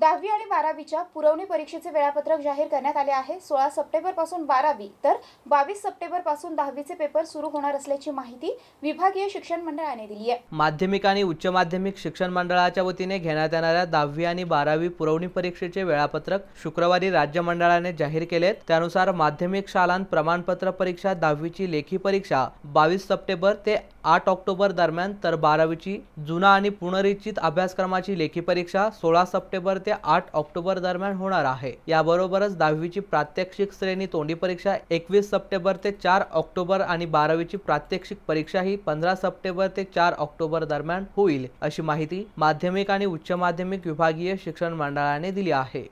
दहावी आणि बारावीच्या पुरवणी परीक्षेचे वेळापत्रक जाहीर करण्यात आले आहे. सोळा सप्टेंबरपासून बारावी तर बावीस सप्टेंबरपासून दहावीचे पेपर सुरू होणार असल्याची माहिती विभागीय शिक्षण मंडळाने दिली आहे. माध्यमिक आणि उच्च माध्यमिक शिक्षण मंडळाच्या वतीने घेण्यात येणाऱ्या दहावी आणि बारावी पुरवणी परीक्षेचे वेळापत्रक शुक्रवारी राज्य मंडळाने जाहीर केले त्यानुसार माध्यमिक शालांत प्रमाणपत्र परीक्षा दहावीची लेखी परीक्षा बावीस सप्टेंबर ते आठ ऑक्टोबर दरम्यान तर बारावीची जुना आणि पुनरिचित अभ्यासक्रमाची लेखी परीक्षा सोळा सप्टेंबर ते आठ ऑक्टोबर दरम्यान होणार आहे. याबरोबरच दहावीची प्रात्यक्षिक श्रेणी तोंडी परीक्षा एकवीस सप्टेंबर ते चार ऑक्टोबर आणि बारावीची प्रात्यक्षिक परीक्षा ही पंधरा सप्टेंबर ते चार ऑक्टोबर दरम्यान होईल अशी माहिती माध्यमिक आणि उच्च माध्यमिक विभागीय शिक्षण मंडळाने दिली आहे.